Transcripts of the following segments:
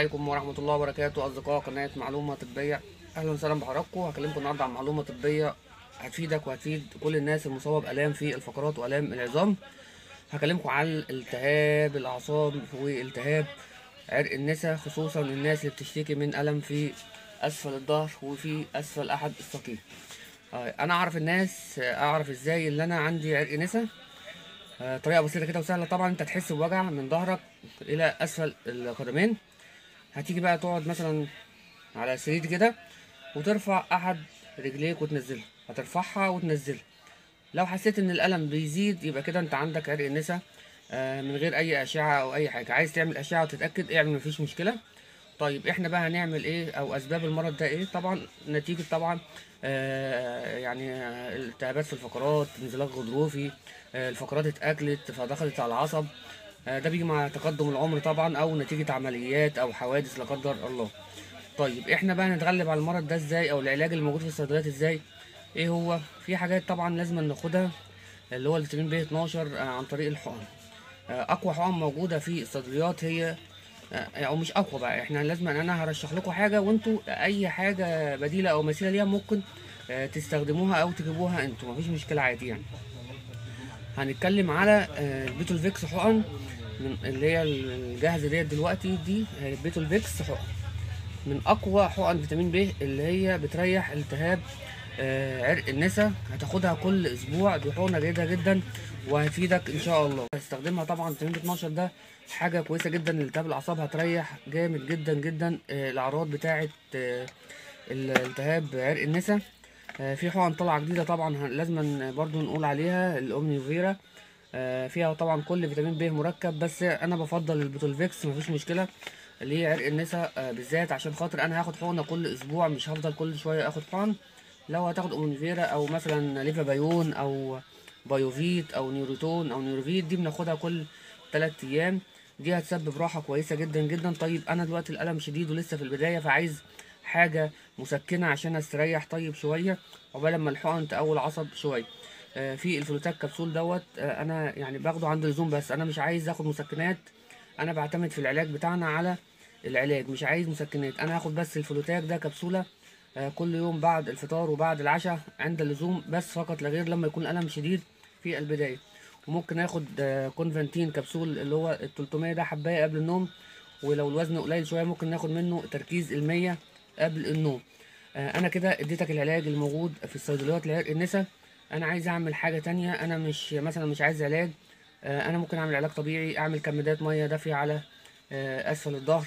عليكم ورحمة الله وبركاته. أصدقاء قناة معلومة طبية. أهلا وسهلا بحضراتكم. هكلمكم النهاردة عن معلومة طبية هتفيدك وهتفيد كل الناس المصابة بآلام في الفقرات وآلام العظام. هكلمكم عن التهاب الأعصاب والتهاب عرق النسا خصوصا الناس اللي بتشتكي من ألم في أسفل الظهر وفي أسفل أحد الساقين آه، أنا أعرف الناس آه، أعرف إزاي اللي أنا عندي عرق نسا آه، طريقة بسيطة كده وسهلة. طبعا أنت تحس بوجع من ظهرك إلى أسفل القدمين. هتيجي بقى تقعد مثلا على السرير كده وترفع أحد رجليك وتنزلها. هترفعها وتنزلها. لو حسيت إن الألم بيزيد يبقى كده أنت عندك عرق نسا آه، من غير أي أشعة أو أي حاجة. عايز تعمل أشعة وتتأكد اعمل مفيش مشكلة. طيب إحنا بقى هنعمل إيه؟ أو أسباب المرض ده إيه؟ طبعا نتيجة طبعا آه يعني آه، التهابات في الفقرات انزلاق غضروفي آه الفقرات اتأكلت فدخلت على العصب ده بيجي مع تقدم العمر طبعا أو نتيجة عمليات أو حوادث لا قدر الله. طيب إحنا بقى نتغلب على المرض ده إزاي أو العلاج اللي موجود في الصيدليات إزاي؟ إيه هو؟ في حاجات طبعا لازم ناخدها اللي هو الفيتامين ب 12 آه عن طريق الحقن. آه أقوى حقن موجودة في الصيدليات هي آه، أو مش أقوى بقى إحنا لازم أنا هرشح لكم حاجة وأنتوا أي حاجة بديلة أو مثيلة ليها ممكن آه، تستخدموها أو تجيبوها أنتوا مفيش مشكلة عادي يعني. هنتكلم على آه، البيتولفيكس حقن. اللي هي الجاهزة ديت دلوقتي دي هي البيتولفيكس حقن. من أقوى حقن فيتامين ب اللي هي بتريح التهاب آه، عرق النسا. هتاخدها كل أسبوع دي حقنة جيدة جدا وهتفيدك إن شاء الله. هتستخدمها طبعا فيتامين ب 12 ده حاجة كويسة جدا. لالتهاب الأعصاب هتريح جامد جدا جدا آه، الأعراض بتاعه آه، الالتهاب عرق النسا. آه، في حقن طالعه جديدة طبعا لازم برضو نقول عليها الاومنيفيرا آه، فيها طبعا كل فيتامين ب مركب بس أنا بفضل البتولفيكس مفيش مشكلة اللي هي عرق النسا آه، بالذات عشان خاطر أنا هاخد حقنة كل أسبوع مش هفضل كل شوية آخد حقن. لو هتاخد اومنيفيرا أو مثلا ليفا بايون أو بايوفيت أو نيوروتون أو نيوروفيت دي بناخدها كل 3 أيام. دي هتسبب راحة كويسة جدا جدا. طيب أنا دلوقتي الألم شديد ولسه في البداية فعايز حاجة مسكنة عشان استريح طيب شوية عقبال لما الحقن تقوي العصب شوية. آه، في الفلوتاك كبسول دوت آه، أنا يعني باخده عند اللزوم بس أنا مش عايز آخد مسكنات. أنا بعتمد في العلاج بتاعنا على العلاج مش عايز مسكنات. أنا هاخد بس الفلوتاك ده كبسولة آه، كل يوم بعد الفطار وبعد العشاء عند اللزوم بس فقط لا غير لما يكون ألم شديد في البداية. وممكن آخد كونفانتين كبسول اللي هو ال 300 ده حباية قبل النوم ولو الوزن قليل شوية ممكن ناخد منه تركيز المية. قبل النوم. آه، أنا كده اديتك العلاج الموجود في الصيدليات لعرق النسا. أنا عايز أعمل حاجة تانية. أنا مش مثلا مش عايز علاج. آه، أنا ممكن أعمل علاج طبيعي أعمل كمادات مية دافية على آه، أسفل الظهر.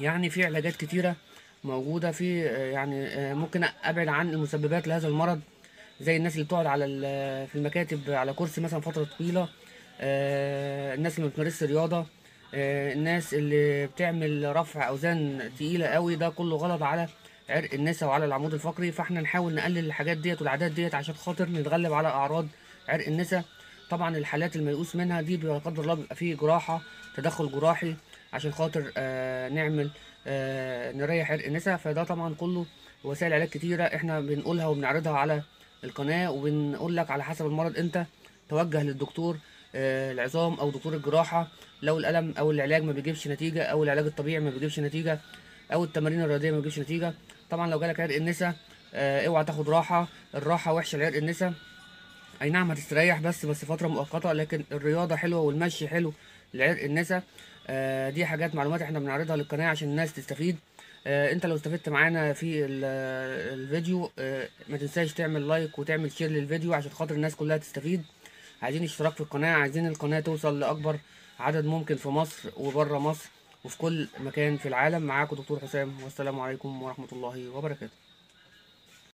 يعني في علاجات كتيرة موجودة في يعني ممكن أبعد عن المسببات لهذا المرض. زي الناس اللي بتقعد على في المكاتب على كرسي مثلا فترة طويلة. آه، الناس اللي ما بتمارسش رياضة. آه، الناس اللي بتعمل رفع أوزان تقيلة قوي ده كله غلط على عرق النسا وعلى العمود الفقري. فإحنا نحاول نقلل الحاجات ديت والعادات ديت عشان خاطر نتغلب على أعراض عرق النسا طبعا الحالات الميؤوس منها دي لا قدر الله بيبقى فيه جراحة تدخل جراحي عشان خاطر آه نعمل آه نريح عرق النسا فده طبعا كله وسائل علاج كتيرة إحنا بنقولها وبنعرضها على القناة. وبنقول لك على حسب المرض أنت توجه للدكتور آه العظام أو دكتور الجراحة. لو الألم أو العلاج ما بيجيبش نتيجة أو العلاج الطبيعي ما بيجيبش نتيجة أو التمارين الرياضية ما بيجيبش نتيجة طبعا لو جالك عرق النسا آه اوعى تاخد راحة. الراحة وحشة لعرق النسا أي نعم هتستريح بس بس فترة مؤقتة لكن الرياضة حلوة والمشي حلو لعرق النسا آه دي حاجات معلومات إحنا بنعرضها للقناة عشان الناس تستفيد. آه انت لو استفدت معانا في ال- الفيديو آه ما تنساش تعمل like وتعمل share للفيديو عشان خاطر الناس كلها تستفيد. عايزين اشتراك في القناة عايزين القناة توصل لأكبر عدد ممكن في مصر وبره مصر وفي كل مكان في العالم. معاكم دكتور حسام والسلام عليكم ورحمة الله وبركاته.